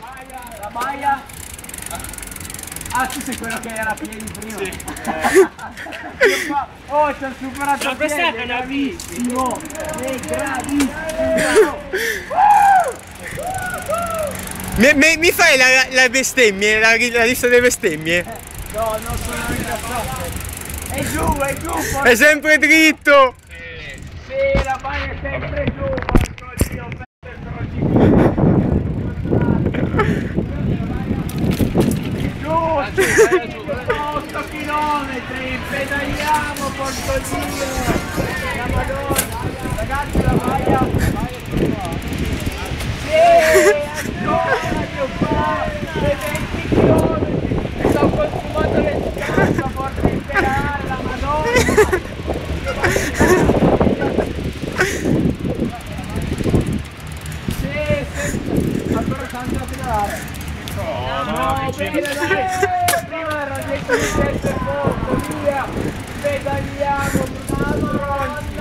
La baia. Ah, tu sei quello che era a piedi prima. Sì. oh, ci ha superato a piedi, è bravissimo. È bravissimo. Mi, mi, mi fai la, la bestemmie, la, la lista delle bestemmie? No, non sono incazzato. È giù, è giù. porca- È sempre dritto! Sì, la baia è sempre giù. Porco Dio, Giù, 8 chilometri, pedaliamo, porco Dio. La Madonna. Ragazzi, la baia. Sì, ancora, mio padre, 20 chilometri. E sto consumando le scarpe, porca imperare, la Madonna. Sì, sì, ancora tanto da pedalare. Prima raggiungere il posto, via! Pedaliamo, Madonna!